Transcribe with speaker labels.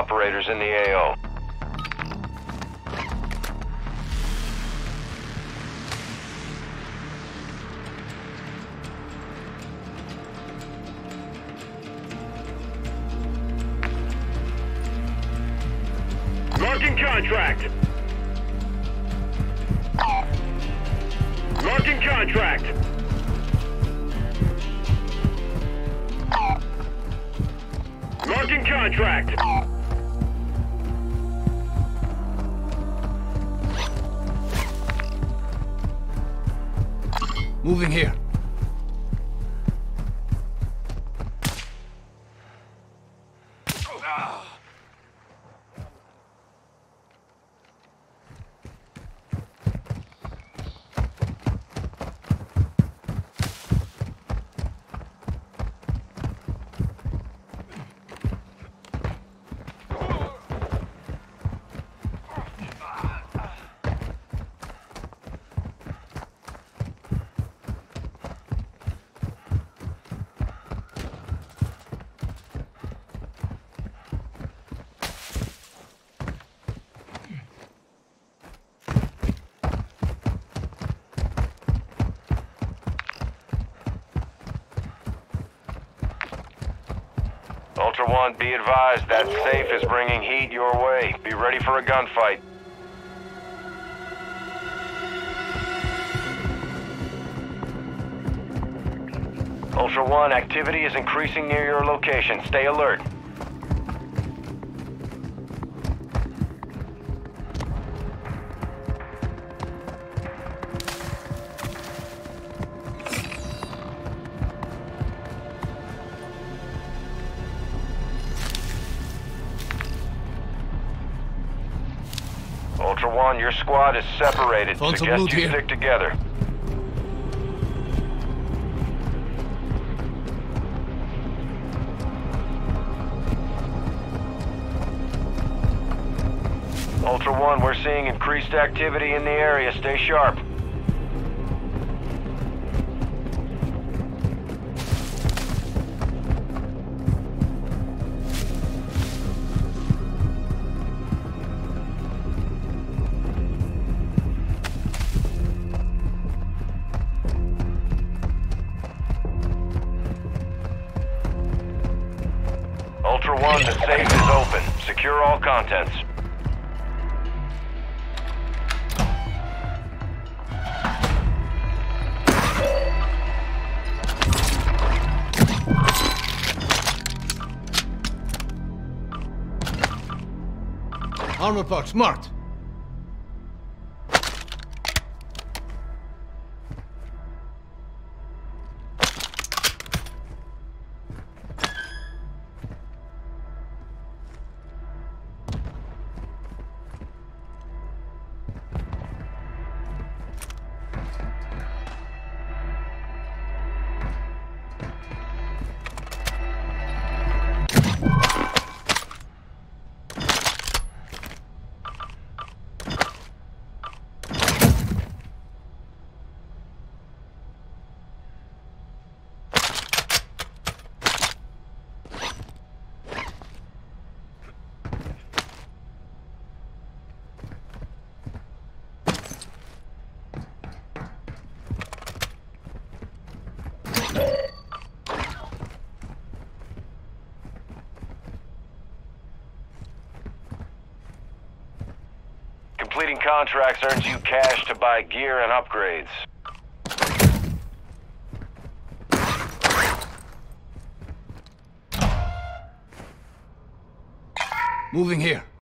Speaker 1: operators in the AO.
Speaker 2: Marking contract. Marking contract. Marking contract.
Speaker 3: Moving here.
Speaker 1: Ultra One, be advised that safe is bringing heat your way. Be ready for a gunfight. Ultra One, activity is increasing near your location. Stay alert. One, your squad is separated.
Speaker 3: Found
Speaker 1: Suggest you
Speaker 3: here.
Speaker 1: stick together. Ultra One, we're seeing increased activity in the area. Stay sharp. Ultra One, the safe is open. Secure all contents.
Speaker 3: Armor box marked.
Speaker 1: Completing contracts earns you cash to buy gear and upgrades.
Speaker 3: Moving here.